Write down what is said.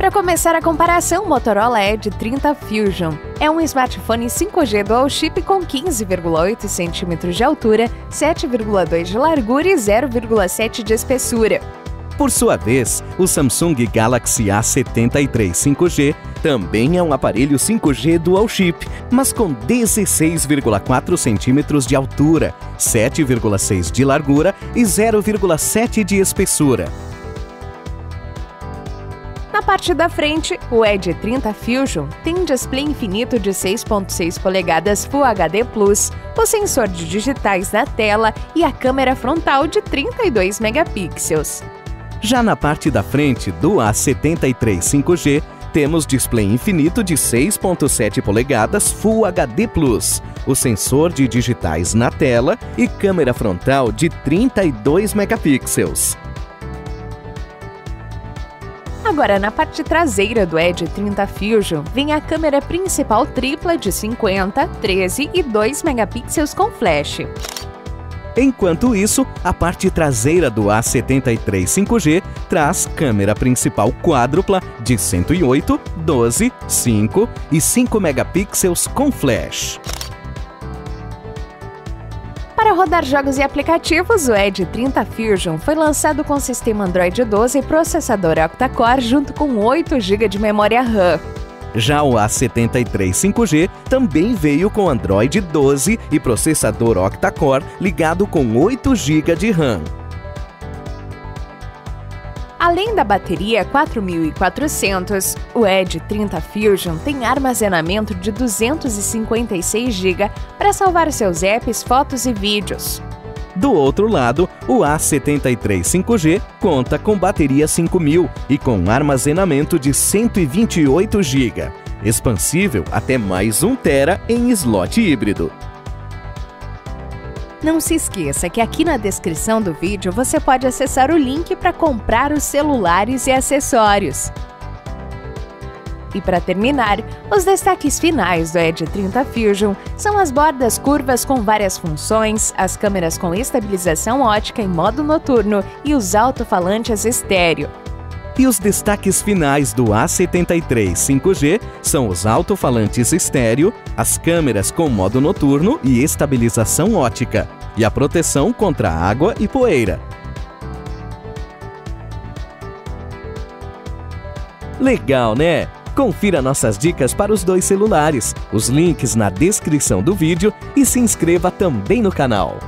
Para começar a comparação, Motorola Edge 30 Fusion é um smartphone 5G dual chip com 15,8 cm de altura, 7,2 de largura e 0,7 de espessura. Por sua vez, o Samsung Galaxy A73 5G também é um aparelho 5G dual chip, mas com 16,4 centímetros de altura, 7,6 de largura e 0,7 de espessura. Parte da frente, o Edge 30 Fusion tem display infinito de 6.6 polegadas Full HD+, o sensor de digitais na tela e a câmera frontal de 32 megapixels. Já na parte da frente do A73 5G, temos display infinito de 6.7 polegadas Full HD+, o sensor de digitais na tela e câmera frontal de 32 megapixels. Agora, na parte traseira do Edge 30 Fusion, vem a câmera principal tripla de 50, 13 e 2 megapixels com flash. Enquanto isso, a parte traseira do A73 5G traz câmera principal quádrupla de 108, 12, 5 e 5 megapixels com flash. Para rodar jogos e aplicativos, o Edge 30 Fusion foi lançado com sistema Android 12 e processador octa-core junto com 8 GB de memória RAM. Já o A73 5G também veio com Android 12 e processador octa-core ligado com 8 GB de RAM. Além da bateria 4400, o Edge 30 Fusion tem armazenamento de 256 GB para salvar seus apps, fotos e vídeos. Do outro lado, o A73 5G conta com bateria 5000 e com armazenamento de 128 GB, expansível até mais 1 TB em slot híbrido. Não se esqueça que aqui na descrição do vídeo você pode acessar o link para comprar os celulares e acessórios. E para terminar, os destaques finais do Edge 30 Fusion são as bordas curvas com várias funções, as câmeras com estabilização ótica em modo noturno e os alto-falantes estéreo. E os destaques finais do A73 5G são os alto-falantes estéreo, as câmeras com modo noturno e estabilização ótica, e a proteção contra água e poeira. Legal, né? Confira nossas dicas para os dois celulares, os links na descrição do vídeo e se inscreva também no canal.